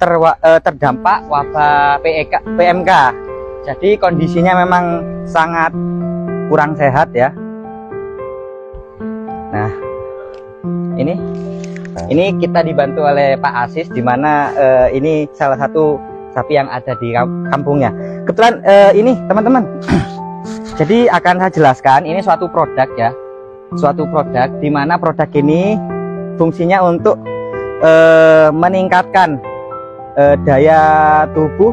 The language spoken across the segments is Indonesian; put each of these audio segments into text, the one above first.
terwa, eh, terdampak wabah PEK, PMK. Jadi kondisinya memang sangat kurang sehat ya. Nah, ini ini kita dibantu oleh Pak Asis di mana eh, ini salah satu sapi yang ada di kam- kampungnya. Kebetulan eh, ini teman-teman. Jadi akan saya jelaskan ini suatu produk ya. Suatu produk di mana produk ini fungsinya untuk eh, meningkatkan eh, daya tubuh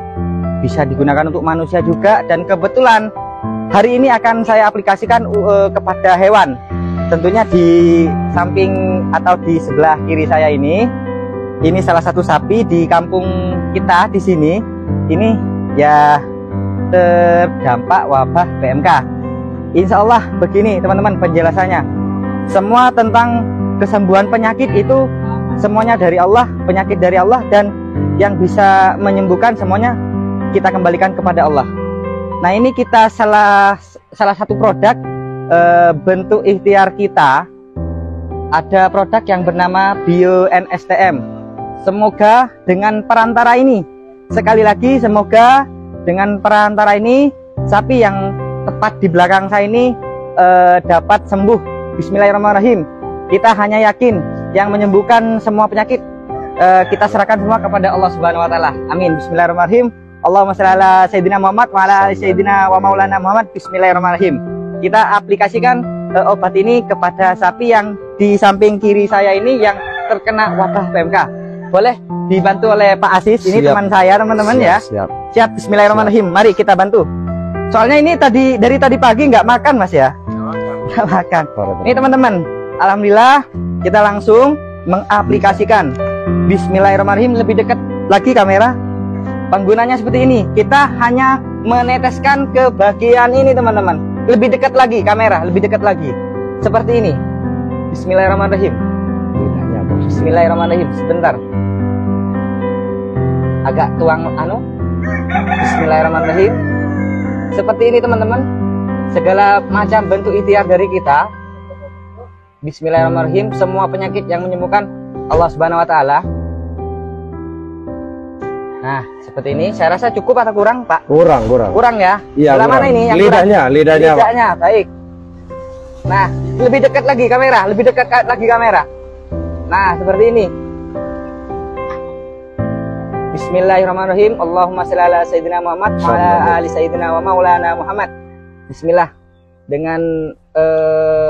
bisa digunakan untuk manusia juga. Dan kebetulan hari ini akan saya aplikasikan eh, kepada hewan. Tentunya di samping atau di sebelah kiri saya ini ini salah satu sapi di kampung kita di sini. Ini ya terdampak wabah PMK Insya Allah begini teman-teman penjelasannya. Semua tentang kesembuhan penyakit itu semuanya dari Allah penyakit dari Allah dan yang bisa menyembuhkan semuanya kita kembalikan kepada Allah nah ini kita salah salah satu produk eh, bentuk ikhtiar kita ada produk yang bernama Bio NSTM. Semoga dengan perantara ini, sekali lagi semoga dengan perantara ini sapi yang tepat di belakang saya ini eh, dapat sembuh. Bismillahirrahmanirrahim. Kita hanya yakin yang menyembuhkan semua penyakit eh, kita serahkan semua kepada Allah Subhanahu wa taala. Amin. Bismillahirrahmanirrahim. Allahumma shalli ala sayyidina Muhammad wa ala ali sayyidina wa maulana Muhammad. Bismillahirrahmanirrahim. Kita aplikasikan eh, obat ini kepada sapi yang di samping kiri saya ini yang terkena wabah PMK. Boleh dibantu oleh Pak Asis. Ini Siap. teman saya, teman-teman ya. Siap. Siap. Bismillahirrahmanirrahim. Mari kita bantu. Soalnya ini tadi dari tadi pagi nggak makan Mas ya? Nggak makan. Ini teman-teman, alhamdulillah kita langsung mengaplikasikan Bismillahirrahmanirrahim lebih dekat lagi kamera. Penggunanya seperti ini. Kita hanya meneteskan ke bagian ini teman-teman. Lebih dekat lagi kamera, lebih dekat lagi. Seperti ini. Bismillahirrahmanirrahim. Bismillahirrahmanirrahim. Sebentar. Agak tuang anu. Bismillahirrahmanirrahim. Seperti ini teman-teman. Segala macam bentuk ikhtiar dari kita. Bismillahirrahmanirrahim. Semua penyakit yang menyembuhkan Allah Subhanahu wa taala. Nah, seperti ini. Saya rasa cukup atau kurang, Pak? Kurang, kurang. Kurang ya? Iya, kurang. mana ini yang kurang? lidahnya, lidahnya, Pak. Lidahnya, baik. Nah, lebih dekat lagi kamera, lebih dekat ka- lagi kamera. Nah, seperti ini. Bismillahirrahmanirrahim. Allahumma shalli ala sayyidina Muhammad wa ala ali sayyidina wa maulana Muhammad. Bismillah. Dengan eh,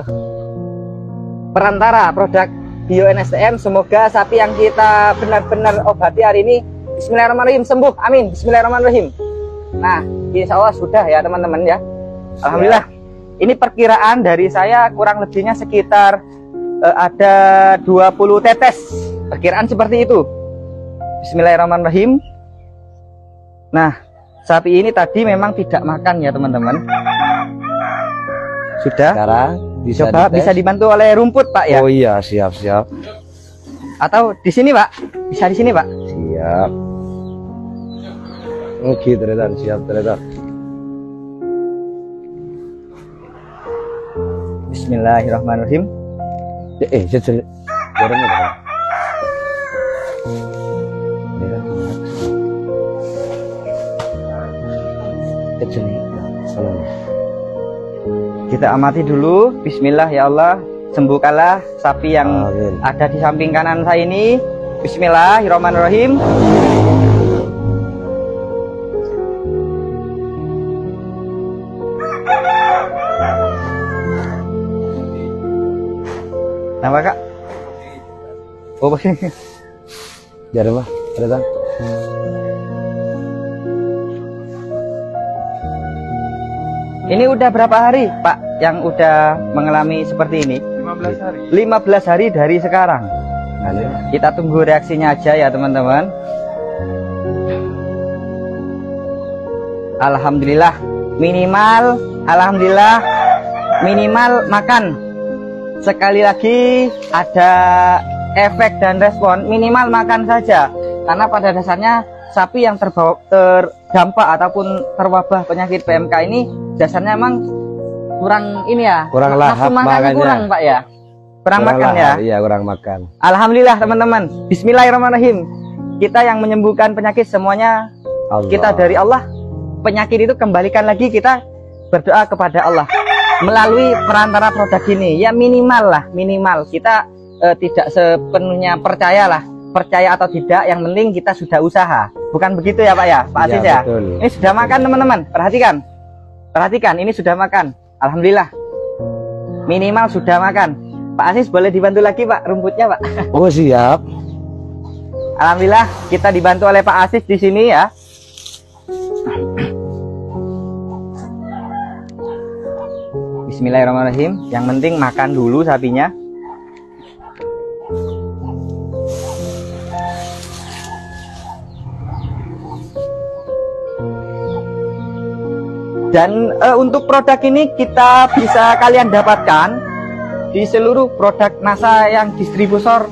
perantara produk Bio NSTM semoga sapi yang kita benar-benar obati hari ini Bismillahirrahmanirrahim sembuh. Amin. Bismillahirrahmanirrahim. Nah, insya Allah sudah ya teman-teman ya. Alhamdulillah. Ini perkiraan dari saya kurang lebihnya sekitar eh, ada 20 tetes. Perkiraan seperti itu. Bismillahirrahmanirrahim. Nah, sapi ini tadi memang tidak makan ya teman-teman. Sudah. Sekarang bisa Coba dites. bisa dibantu oleh rumput Pak ya? Oh iya, siap, siap. Atau di sini Pak? Bisa di sini Pak? Siap. Oke, Tretan, siap, Tretan. Bismillahirrahmanirrahim. Eh, eh, saya cerita. Jarang ya, Kita amati dulu. Bismillah ya Allah. Sembuhkanlah sapi yang Amin. ada di samping kanan saya ini. Bismillahirrahmanirrahim. Nama kak? Oh, begini. Jarang, Pak. Tretan. Ini udah berapa hari, Pak, yang udah mengalami seperti ini? 15 hari 15 hari dari sekarang. Anu, Kita tunggu reaksinya aja ya, teman-teman. Alhamdulillah, minimal, alhamdulillah, minimal makan. Sekali lagi ada efek dan respon, minimal makan saja. Karena pada dasarnya sapi yang terbawa, terdampak ataupun terwabah penyakit PMK ini dasarnya emang kurang ini ya. Kurang lahap makannya makannya. kurang, Pak ya. Kurang, makan ya. lahar, Iya, kurang makan. Alhamdulillah teman-teman. Bismillahirrahmanirrahim. kita yang menyembuhkan penyakit semuanya Allah. kita dari Allah penyakit itu kembalikan lagi kita berdoa kepada Allah melalui perantara produk ini ya minimal lah minimal kita eh, tidak sepenuhnya percaya lah percaya atau tidak yang penting kita sudah usaha bukan begitu ya Pak ya Pak Aziz ya betul. ini sudah makan teman-teman perhatikan perhatikan ini sudah makan Alhamdulillah minimal sudah makan Pak Aziz boleh dibantu lagi Pak rumputnya Pak Oh siap. Alhamdulillah kita dibantu oleh Pak Asis di sini ya. Bismillahirrahmanirrahim. Yang penting makan dulu sapinya. Dan eh, untuk produk ini kita bisa kalian dapatkan di seluruh produk NASA yang distributor.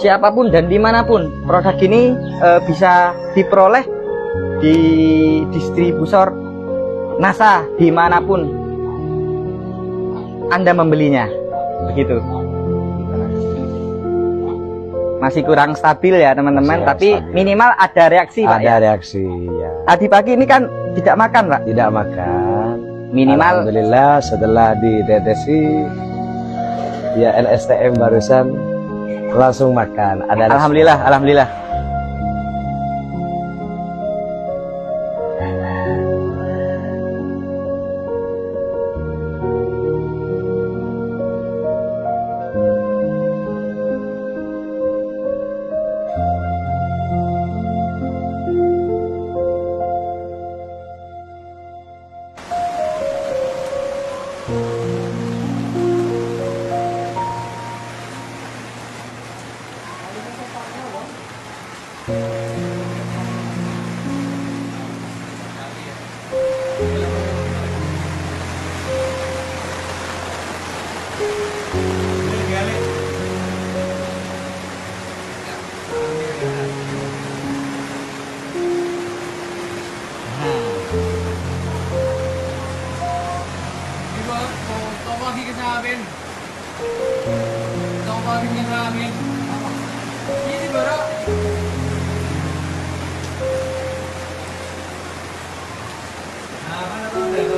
Siapa pun dan di mana pun produk ini eh, bisa diperoleh di distributor NASA di mana pun Anda membelinya. Begitu masih kurang stabil ya teman-teman tapi stabil. minimal ada reaksi Pak Ada ya reaksi ya. tadi pagi ini kan tidak makan Pak Tidak makan. minimal Alhamdulillah setelah dideteksi ya LSTM barusan langsung makan. Ada respon. Alhamdulillah Alhamdulillah Di Tawagi ka sa amin. Tawagin niya sa amin. Hindi ba ra? Nakakala ko eh,